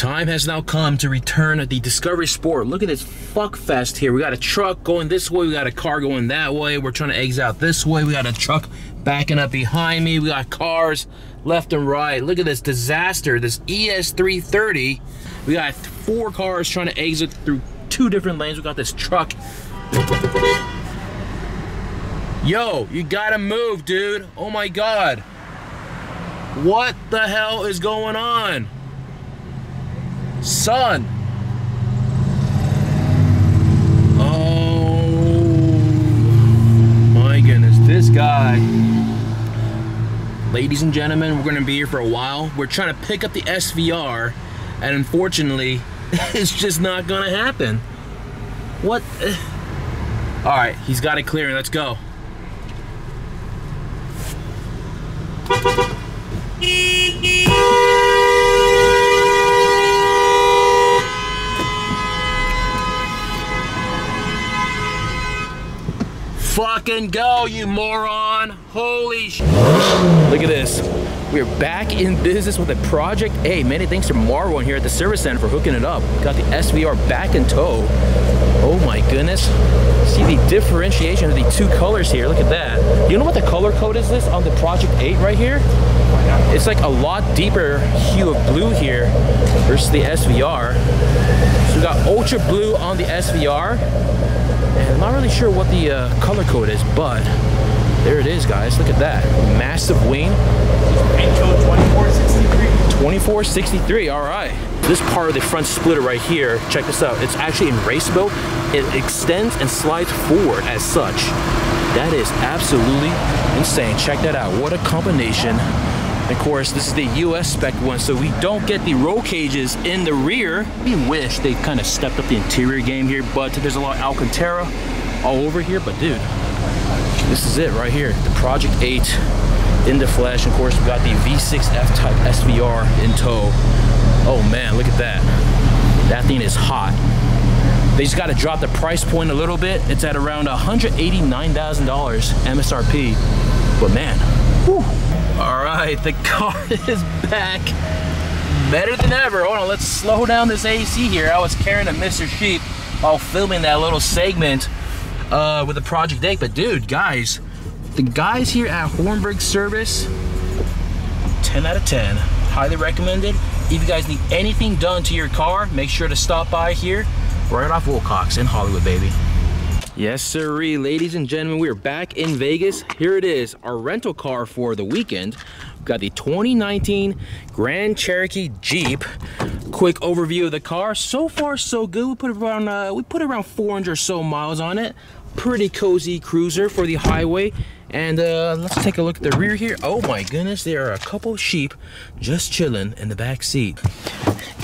Time has now come to return the Discovery Sport. Look at this fuck fest here. We got a truck going this way. We got a car going that way. We're trying to exit out this way. We got a truck backing up behind me. We got cars left and right. Look at this disaster. This ES330. We got four cars trying to exit through two different lanes. We got this truck. Yo, you gotta move, dude. Oh my God. What the hell is going on? Son. Oh my goodness, this guy. Ladies and gentlemen, we're gonna be here for a while. We're trying to pick up the SVR, and unfortunately, it's just not gonna happen. What? All right, he's got it clear. Let's go. Fucking go, you moron. Holy sh. Look at this. We're back in business with a Project 8. Many thanks to Marwan here at the service center for hooking it up. Got the SVR back in tow. Oh my goodness. See the differentiation of the two colors here. Look at that. You know what the color code is this on the Project 8 right here? It's like a lot deeper hue of blue here versus the SVR. So we got ultra blue on the SVR. And I'm not really sure what the uh, color code is, but there it is, guys. Look at that. Massive wing. Paint code 2463. 2463, all right. This part of the front splitter right here, check this out. It's actually in race mode. It extends and slides forward as such. That is absolutely insane. Check that out. What a combination. Of course, this is the US spec one, so we don't get the roll cages in the rear. We wish they kind of stepped up the interior game here, but there's a lot of Alcantara all over here. But dude, this is it right here. The Project 8 in the flesh. Of course, we got the V6 F-Type SVR in tow. Oh man, look at that. That thing is hot. They just got to drop the price point a little bit. It's at around $189,000 MSRP. But man, whew. All right, the car is back. Better than ever. Hold on, let's slow down this AC here. I was carrying a Mr. Sheep while filming that little segment uh, with the Project 8. But dude, guys, the guys here at Hornburg Service, 10 out of 10. Highly recommended. If you guys need anything done to your car, make sure to stop by here, right off Wilcox in Hollywood, baby. Yes, sirree. Ladies and gentlemen, we are back in Vegas. Here it is, our rental car for the weekend. We've got the 2019 Grand Cherokee Jeep. Quick overview of the car. So far, so good. We put around uh, we put around 400 or so miles on it. Pretty cozy cruiser for the highway. And uh, let's take a look at the rear here. Oh my goodness, there are a couple sheep just chilling in the back seat.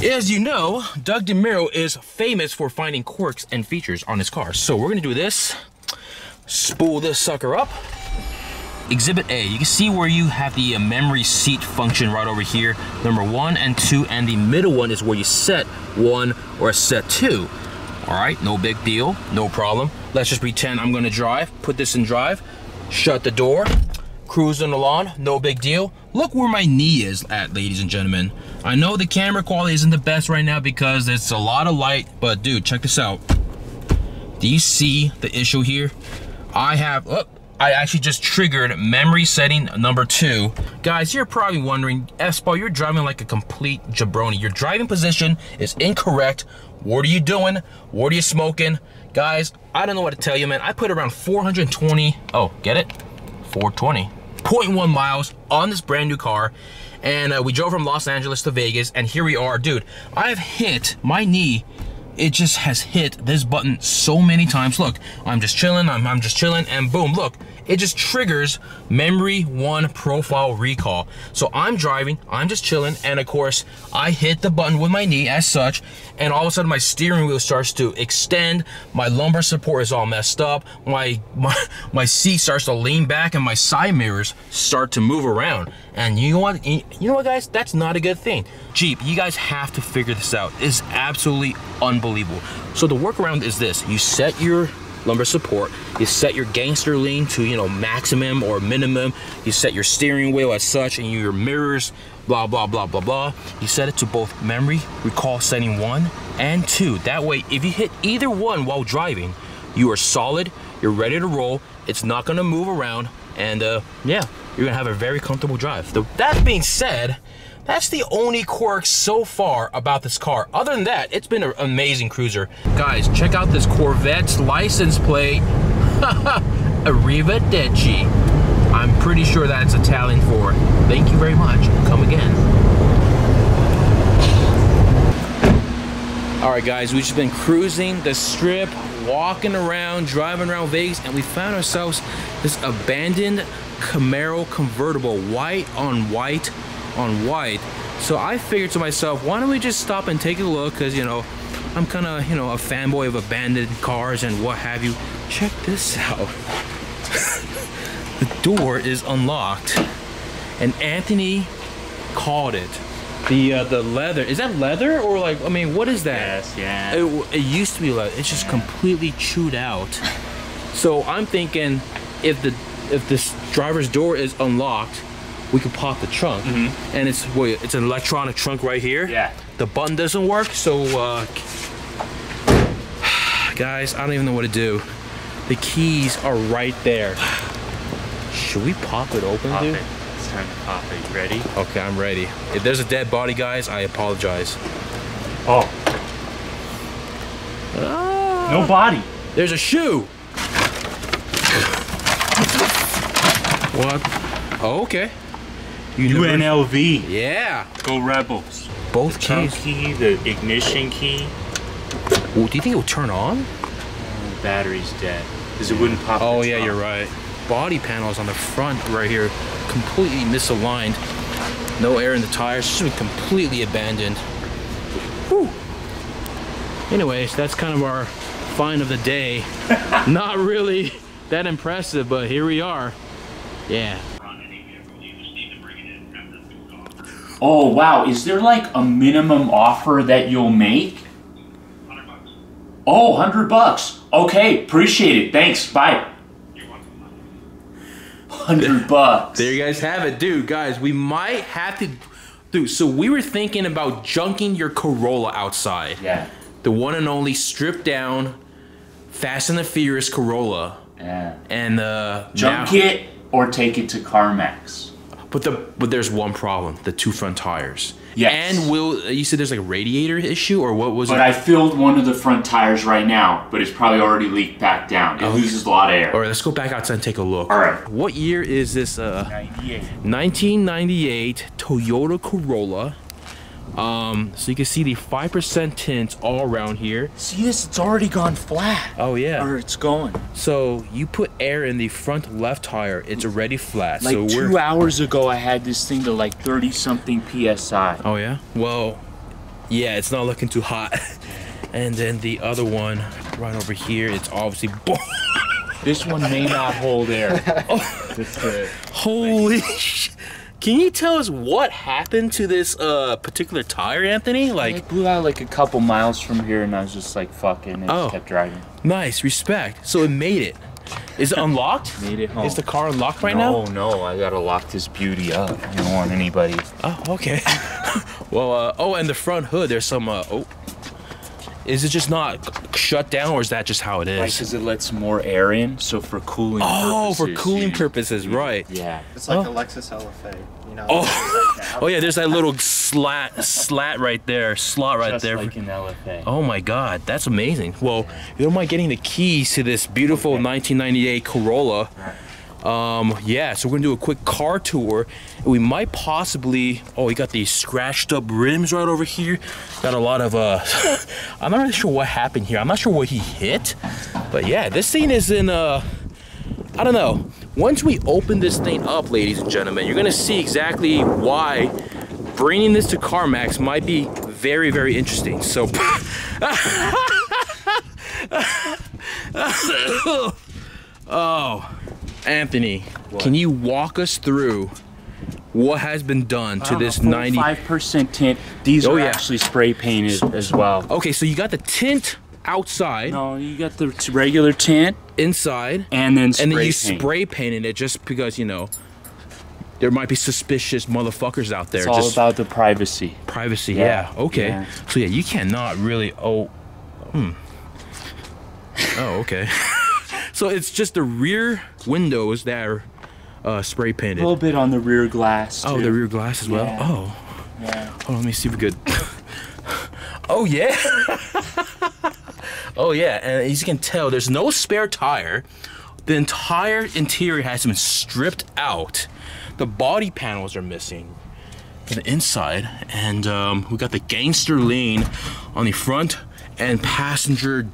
As you know, Doug DeMuro is famous for finding quirks and features on his car. So we're gonna do this, spool this sucker up. Exhibit A, you can see where you have the uh, memory seat function right over here. Number one and two, and the middle one is where you set one or set two. All right, no big deal, no problem. Let's just pretend I'm gonna drive, put this in drive, shut the door, cruising along, no big deal. Look where my knee is at, ladies and gentlemen. I know the camera quality isn't the best right now because it's a lot of light, but dude, check this out. Do you see the issue here? I have, oh, I actually just triggered memory setting number two. Guys, you're probably wondering, Espo, you're driving like a complete jabroni. Your driving position is incorrect. What are you doing? What are you smoking? Guys, I don't know what to tell you, man. I put around 420, oh, get it? 420. 0.1 miles on this brand new car. And uh, we drove from Los Angeles to Vegas, and here we are. Dude, I've hit my knee it just has hit this button so many times. Look, I'm just chilling, I'm, I'm just chilling, and boom, look, it just triggers memory one profile recall. So I'm driving, I'm just chilling, and of course, I hit the button with my knee as such, and all of a sudden my steering wheel starts to extend, my lumbar support is all messed up, my, my, my seat starts to lean back, and my side mirrors start to move around. And you know what, you know what guys, that's not a good thing. Jeep, you guys have to figure this out. It's absolutely unbelievable. So the workaround is this, you set your lumbar support. You set your gangster lean to, you know, maximum or minimum. You set your steering wheel as such and your mirrors, blah, blah, blah, blah, blah. You set it to both memory, recall setting one and two. That way, if you hit either one while driving, you are solid, you're ready to roll, it's not gonna move around, and uh, yeah, you're gonna have a very comfortable drive. That being said, that's the only quirk so far about this car. Other than that, it's been an amazing cruiser. Guys, check out this Corvette's license plate. Arrivederci. I'm pretty sure that's Italian for thank you very much, come again. All right, guys, we've just been cruising the strip, walking around, driving around Vegas, and we found ourselves this abandoned Camaro convertible, white on white on white. So I figured to myself, why don't we just stop and take a look? Because, you know, I'm kind of, you know, a fanboy of abandoned cars and what have you. Check this out. the door is unlocked. And Anthony called it. The uh, the leather, is that leather or like, I mean, what is that? Yes, yeah. It, it used to be leather. It's just completely chewed out. So I'm thinking if the if this driver's door is unlocked, we could pop the trunk. And it's wait, it's an electronic trunk right here. Yeah. The button doesn't work, so uh guys, I don't even know what to do. The keys are right there. Should we pop it open, Pop dude? it. It's time to pop it. You ready? Okay, I'm ready. If there's a dead body, guys, I apologize. Oh, Ah, no body. There's a shoe. What? Oh, okay. You never- UNLV. Yeah. Go Rebels. Both Trunk keys. key, the ignition key. Ooh, do you think it will turn on? The battery's dead. Because it wouldn't pop Oh yeah, trunk. you're right. Body panels on the front right here, completely misaligned. No air in the tires, just been completely abandoned. Whew. Anyways, that's kind of our find of the day. Not really that impressive, but here we are. Yeah. Oh wow, is there like a minimum offer that you'll make? Oh, 100 bucks. Okay, appreciate it. Thanks. Bye. 100 bucks. There you guys have it, dude. Guys, we might have to. Dude, so we were thinking about junking your Corolla outside. Yeah. The one and only stripped down, Fast and the Furious Corolla. Yeah. And uh, Junk now- it or take it to CarMax. But the but there's one problem: the two front tires. Yes. And will you said there's like a radiator issue or what was But it? I filled one of the front tires right now, but it's probably already leaked back down. It loses a lot of air. All right, let's go back outside and take a look. All right. What year is this? Uh, 98. 1998 Toyota Corolla. Um, so you can see the five percent tints all around here. See this? It's already gone flat. Oh yeah. Or it's going. So you put air in the front left tire, it's already flat. Like so 2 we're. hours ago, I had this thing to like 30 something psi. Oh yeah. Well, yeah, it's not looking too hot. And then the other one right over here, it's obviously. This one may not hold air. To- Holy sh- Can you tell us what happened to this uh particular tire, Anthony? Like, blew out like a couple miles from here, and I was just like, "Fucking!" it," and Oh. just kept driving. nice, respect. So it made it. Is it unlocked? Made it home. Is the car unlocked right no, now? no, no. I gotta lock this beauty up. I don't want anybody. Oh, okay. well, uh, oh, and the front hood, there's some, uh, oh. Is it just not shut down or is that just how it Right, because it lets more air in, so for cooling. Oh, for purposes, cooling you- purposes, right. Yeah. It's like Oh. a Lexus LFA, you know. Oh. like. Oh yeah, there's that little slat, slat right there, slot right Just there. like an LFA. Oh my God, that's amazing. Well, you don't mind getting the keys to this beautiful 1998 Corolla. Um, yeah, so we're gonna do a quick car tour. We might possibly, oh, you got these scratched up rims right over here. Got a lot of, uh, I'm not really sure what happened here. I'm not sure what he hit, but yeah, this thing is in, uh, I don't know. Once we open this thing up, ladies and gentlemen, you're gonna see exactly why bringing this to CarMax might be very, very interesting. So, oh, Anthony, can you walk us through what has been done to this 90? Five percent tint. These Oh, are yeah. actually spray painted as well. Okay, so you got the tint outside, No, you got the regular tint inside, and then spray and then you paint. spray painted it just because you know there might be suspicious motherfuckers out there. It's all just about the privacy. privacy. Yeah, Yeah. Okay. yeah. So yeah, you cannot really. Oh. Hmm. Oh, okay. so it's just the rear windows that are uh, spray painted. A little bit on the rear glass. Oh, the rear glass as well. Yeah. Oh. Yeah. Hold on, let me see if we could. oh yeah. oh yeah, and as you can tell, there's no spare tire. The entire interior has been stripped out. The body panels are missing. The inside, and um, we got the gangster lane on the front and passenger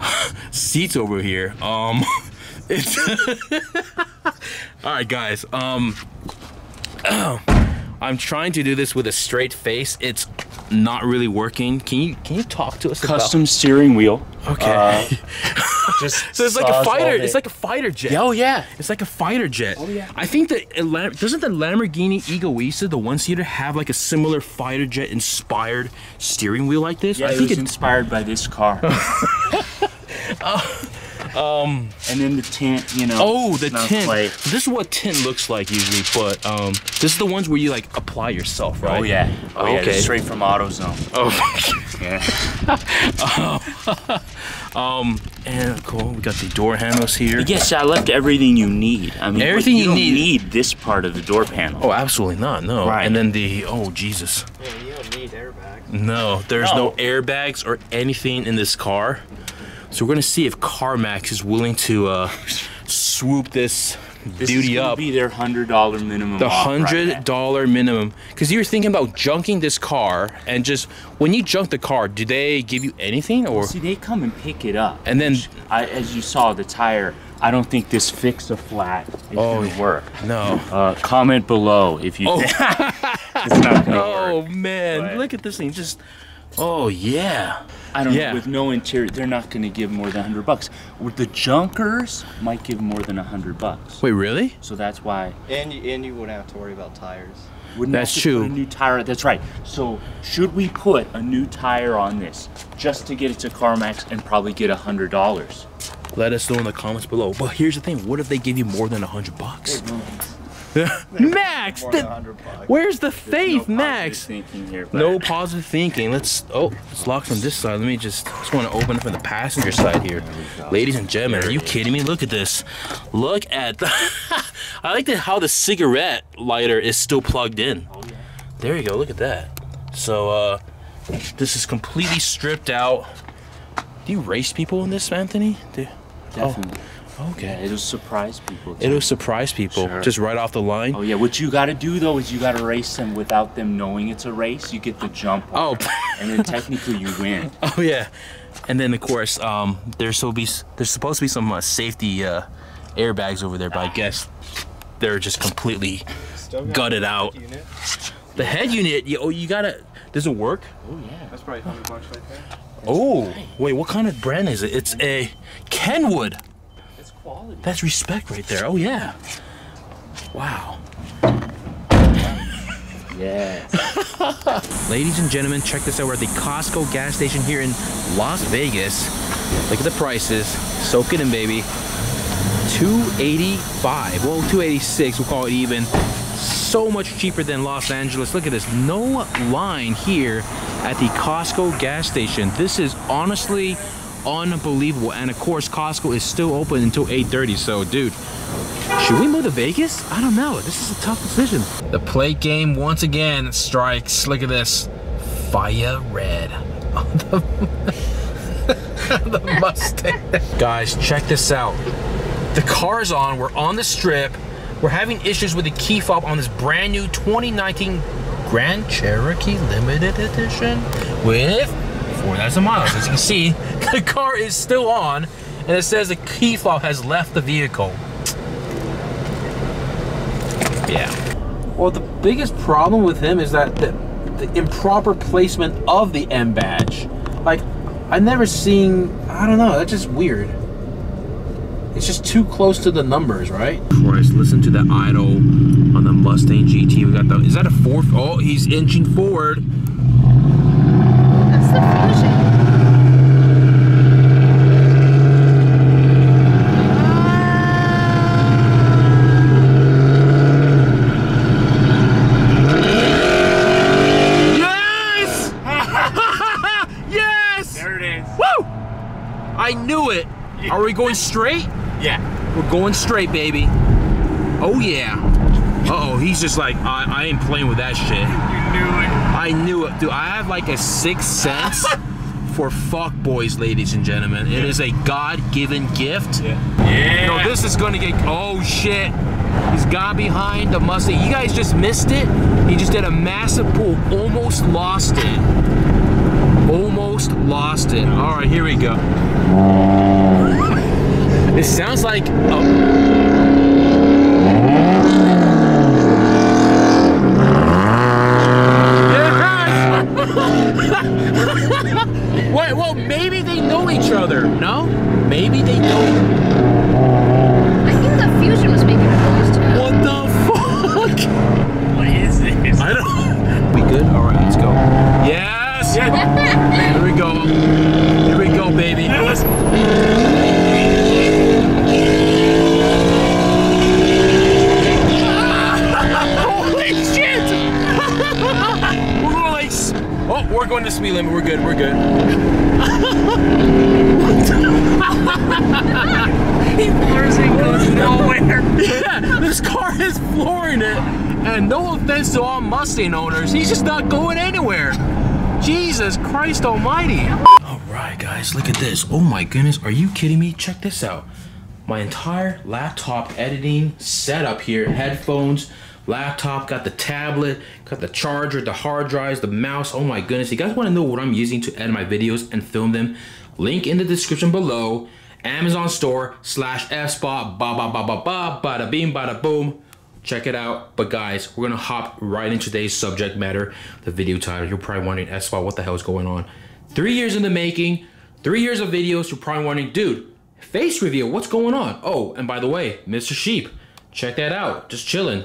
seats over here. Um, it's all right, guys. Um, I'm trying to do this with a straight face. It's not really working. Can you can you talk to us Custom steering wheel. about? Okay. Just so it's like a fighter. day. It's like a fighter jet. Oh yeah. It's like a fighter jet. Oh, yeah. I think that doesn't the Lamborghini Egoista, the one seater, have like a similar fighter jet inspired steering wheel like this? Yeah, I it think was it. inspired by this car. um, and then the tint, you know. Oh, the not tint. quite- This is what tint looks like usually, but um, this is the ones where you like apply yourself, right? Oh yeah. Oh yeah. Okay. Straight from AutoZone. Oh. Yeah. um, and cool. We got the door handles here. Yes, I left everything you need. I mean, but Everything you don't need. need this part of the door panel. Oh, absolutely not. No. Right. And then the oh Jesus. Yeah, you don't need airbags. No, there's no. No. airbags or anything in this car. So we're gonna see if CarMax is willing to uh, swoop this, this beauty up. Be their hundred dollar minimum. the hundred dollar dollar minimum. Because you're thinking about junking this car, and just when you junk the car, do they give you anything or? See, they come and pick it up. And then I, as you saw, the tire. I don't think this fix a flat is Oh, gonna work. no. Uh, comment below if you. Oh. think it's not gonna Oh work. man, But- look at this thing. Just oh yeah. I don't Yeah. know. With no interior, they're not gonna give more than hundred bucks. With the junkers, might give more than hundred bucks. Wait, really? So that's why. And you, and you wouldn't have to worry about tires. Wouldn't That's have to put true. a new tire. That's right. So should we put a new tire on this just to get it to CarMax and probably get a hundred dollars? Let us know in the comments below. But here's the thing: what if they give you more than a hundred bucks? Max, the- than 100 bucks. where's the faith, no Max? here, No positive thinking. Let's oh, it's locked on this side. Let me just just want to open up on the passenger side here. Ladies and gentlemen, are you kidding me? Look at this. Look at the I like the, how the cigarette lighter is still plugged in. There you go. Look at that. So uh this is completely stripped out. Do you race people in this, Anthony? Do, Definitely. oh, okay. Yeah, it'll surprise people. too. It'll surprise people Sure. just right off the line. Oh yeah, what you got to do though is you got to race them without them knowing it's a race. You get the jump, Oh. and then technically you win. Oh yeah, and then of course um, there's so be there's supposed to be some uh, safety uh, airbags over there, but I guess they're just completely gutted out. Unit. The head unit, you, oh you gotta, does it work? Oh yeah. That's probably 100 bucks right there. Oh wait, what kind of brand is it? It's a Kenwood. Quality. That's respect right there. Oh yeah. Wow. Yes. Ladies and gentlemen, check this out. We're at the Costco gas station here in Las Vegas. Look at the prices. Soak it in, baby. 285. Well, 286. We'll call it even. So much cheaper than Los Angeles. Look at this. No line here at the Costco gas station. This is honestly unbelievable. And of course, Costco is still open until 8:30. So, dude, should we move to Vegas? I don't know. This is a tough decision. The plate game once again strikes. Look at this. Fire red. on the, the Mustang. Guys, check this out. The car's on. We're on the strip. We're having issues with the key fob on this brand new 2019 Grand Cherokee Limited Edition with 4,000 miles. As you can see, the car is still on, and it says the key fob has left the vehicle. Yeah. Well, the biggest problem with him is that the, the improper placement of the M badge. Like, I've never seen. I don't know. That's just weird. It's just too close to the numbers, right? Christ, listen to the idle on the Mustang GT. We got the. Is that a fourth? Oh, he's inching forward. That's the finishing. I knew it. Are we going straight? Yeah. We're going straight, baby. Oh yeah. Uh oh, he's just like, I, I ain't playing with that shit. You knew it. I knew it, dude. I have like a sixth sense for fuck boys, ladies and gentlemen. It is a God-given gift. Yeah. No, this is gonna get. Oh shit! He's got behind the Mustang. You guys just missed it. He just did a massive pull, almost lost it. Almost lost it. All right, here we go. It sounds like. A... no offense to all Mustang owners, he's just not going anywhere. Jesus Christ almighty. All right, guys, look at this. Oh my goodness, are you kidding me? Check this out. My entire laptop editing setup here, headphones, laptop, got the tablet, got the charger, the hard drives, the mouse. Oh my goodness, you guys want to know what I'm using to edit my videos and film them? Link in the description below. Amazon store slash effspot ba ba ba ba ba bada beam bada boom. Check it out. But guys, we're gonna hop right into today's subject matter, the video title. You're probably wondering, S-Spot, what the hell is going on? Three years in the making, three years of videos. You're probably wondering, dude, face reveal, what's going on? Oh, and by the way, Mr. Sheep, check that out. Just chilling.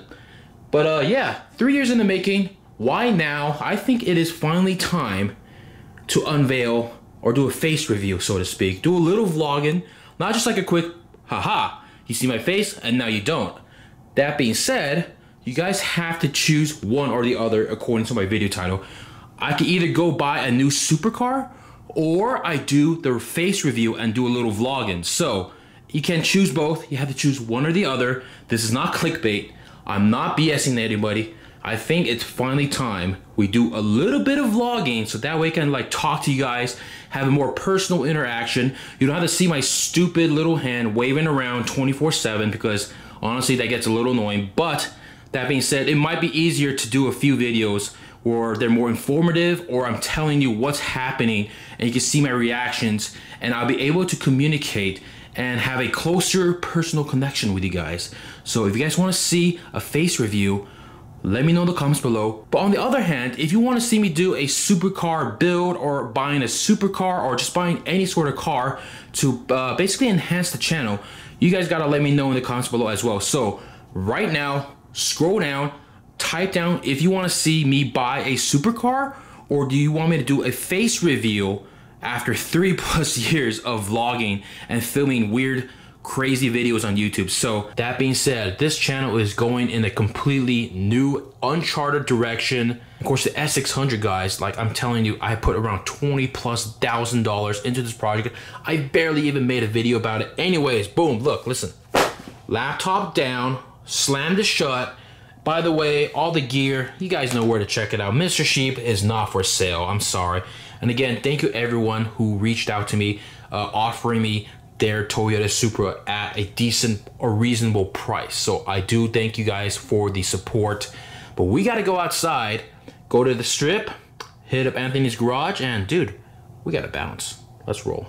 But uh, yeah, three years in the making. Why now? I think it is finally time to unveil or do a face review, so to speak. Do a little vlogging, not just like a quick, haha, you see my face and now you don't. That being said, you guys have to choose one or the other according to my video title. I can either go buy a new supercar or I do the face review and do a little vlogging. So you can choose both. You have to choose one or the other. This is not clickbait. I'm not BSing anybody. I think it's finally time we do a little bit of vlogging so that way I can like talk to you guys, have a more personal interaction. You don't have to see my stupid little hand waving around 24 7 because honestly that gets a little annoying. But that being said, it might be easier to do a few videos where they're more informative or I'm telling you what's happening and you can see my reactions and I'll be able to communicate and have a closer personal connection with you guys. So if you guys want to see a face review, let me know in the comments below. But on the other hand, if you want to see me do a supercar build or buying a supercar or just buying any sort of car to uh, basically enhance the channel, you guys gotta let me know in the comments below as well. So right now, scroll down, type down if you want to see me buy a supercar or do you want me to do a face reveal after three plus years of vlogging and filming weird crazy videos on YouTube. So that being said, this channel is going in a completely new uncharted direction. Of course, the S600 guys, like I'm telling you, I put around 20 plus thousand dollars into this project. I barely even made a video about it. Anyways, boom, look, listen. Laptop down, slammed it shut. By the way, all the gear, you guys know where to check it out. Mr. Sheep is not for sale. I'm sorry. And again, thank you everyone who reached out to me, uh, offering me their Toyota Supra at a decent or reasonable price. So I do thank you guys for the support. But we got to go outside, go to the strip, hit up Anthony's garage, and dude, we got to bounce. Let's roll.